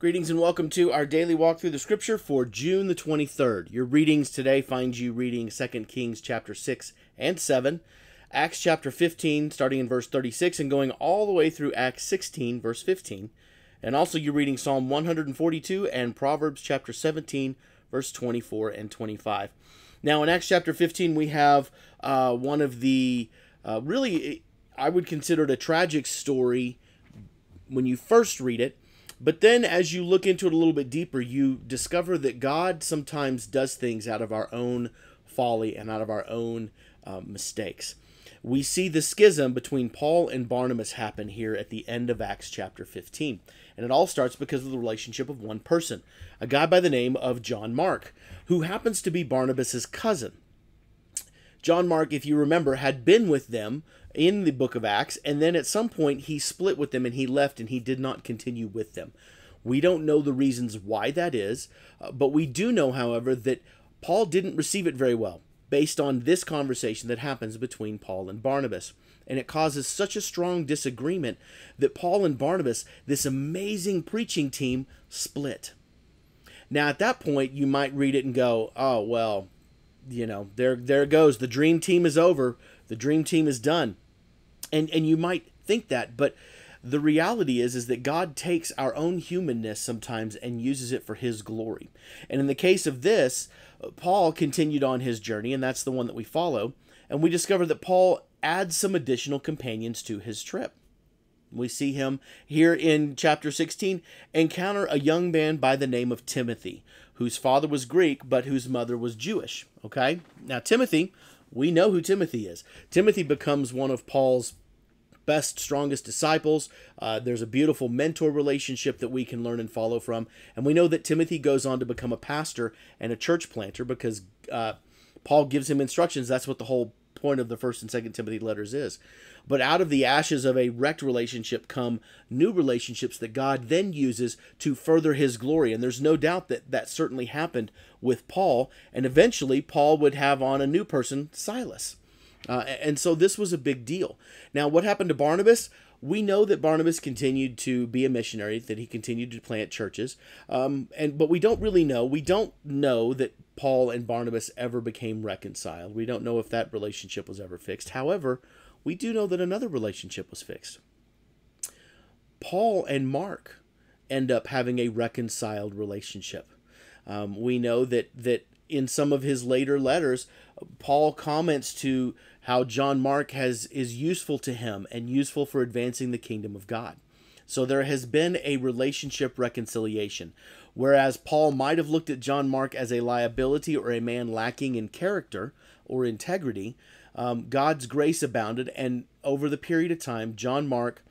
Greetings and welcome to our daily walk through the scripture for June the 23rd. Your readings today find you reading 2 Kings chapter 6 and 7, Acts chapter 15 starting in verse 36 and going all the way through Acts 16 verse 15. And also you're reading Psalm 142 and Proverbs chapter 17 verse 24 and 25. Now in Acts chapter 15 we have uh, one of the uh, really I would consider it a tragic story when you first read it but then, as you look into it a little bit deeper, you discover that God sometimes does things out of our own folly and out of our own um, mistakes. We see the schism between Paul and Barnabas happen here at the end of Acts chapter 15. And it all starts because of the relationship of one person, a guy by the name of John Mark, who happens to be Barnabas's cousin. John Mark, if you remember, had been with them in the book of Acts, and then at some point he split with them and he left and he did not continue with them. We don't know the reasons why that is, uh, but we do know, however, that Paul didn't receive it very well based on this conversation that happens between Paul and Barnabas. And it causes such a strong disagreement that Paul and Barnabas, this amazing preaching team, split. Now, at that point, you might read it and go, oh, well, you know, there there it goes. The dream team is over. The dream team is done. And and you might think that, but the reality is is that God takes our own humanness sometimes and uses it for his glory. And in the case of this, Paul continued on his journey and that's the one that we follow, and we discover that Paul adds some additional companions to his trip. We see him here in chapter 16 encounter a young man by the name of Timothy, whose father was Greek but whose mother was Jewish. Okay? Now, Timothy, we know who Timothy is. Timothy becomes one of Paul's best, strongest disciples. Uh, there's a beautiful mentor relationship that we can learn and follow from. And we know that Timothy goes on to become a pastor and a church planter because uh, Paul gives him instructions. That's what the whole point of the first and second Timothy letters is. But out of the ashes of a wrecked relationship come new relationships that God then uses to further his glory. And there's no doubt that that certainly happened with Paul. And eventually, Paul would have on a new person, Silas. Uh, and so this was a big deal. Now, what happened to Barnabas? We know that Barnabas continued to be a missionary, that he continued to plant churches, um, and but we don't really know. We don't know that Paul and Barnabas ever became reconciled. We don't know if that relationship was ever fixed. However, we do know that another relationship was fixed. Paul and Mark end up having a reconciled relationship. Um, we know that that in some of his later letters, Paul comments to how John Mark has is useful to him and useful for advancing the kingdom of God. So there has been a relationship reconciliation. Whereas Paul might have looked at John Mark as a liability or a man lacking in character or integrity, um, God's grace abounded, and over the period of time, John Mark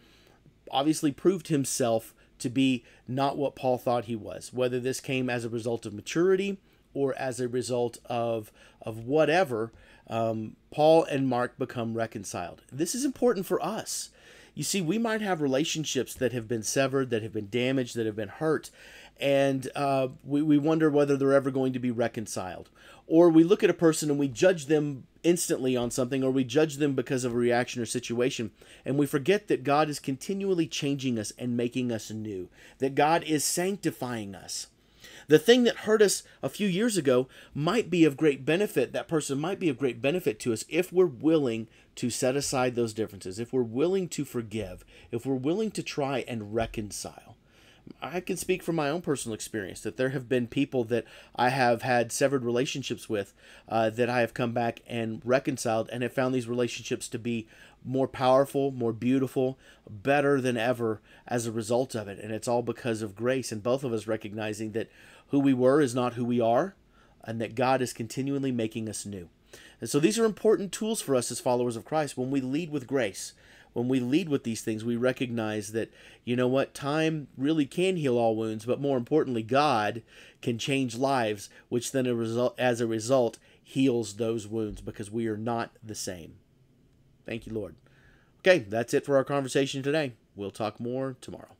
obviously proved himself to be not what Paul thought he was. Whether this came as a result of maturity or as a result of of whatever, um, Paul and Mark become reconciled. This is important for us. You see, we might have relationships that have been severed, that have been damaged, that have been hurt, and uh, we, we wonder whether they're ever going to be reconciled. Or we look at a person and we judge them instantly on something, or we judge them because of a reaction or situation, and we forget that God is continually changing us and making us new, that God is sanctifying us. The thing that hurt us a few years ago might be of great benefit. That person might be of great benefit to us if we're willing to set aside those differences, if we're willing to forgive, if we're willing to try and reconcile. I can speak from my own personal experience that there have been people that I have had severed relationships with uh, that I have come back and reconciled and have found these relationships to be more powerful, more beautiful, better than ever as a result of it. And it's all because of grace and both of us recognizing that who we were is not who we are and that God is continually making us new. And so these are important tools for us as followers of Christ when we lead with grace when we lead with these things, we recognize that, you know what, time really can heal all wounds, but more importantly, God can change lives, which then a result, as a result heals those wounds because we are not the same. Thank you, Lord. Okay, that's it for our conversation today. We'll talk more tomorrow.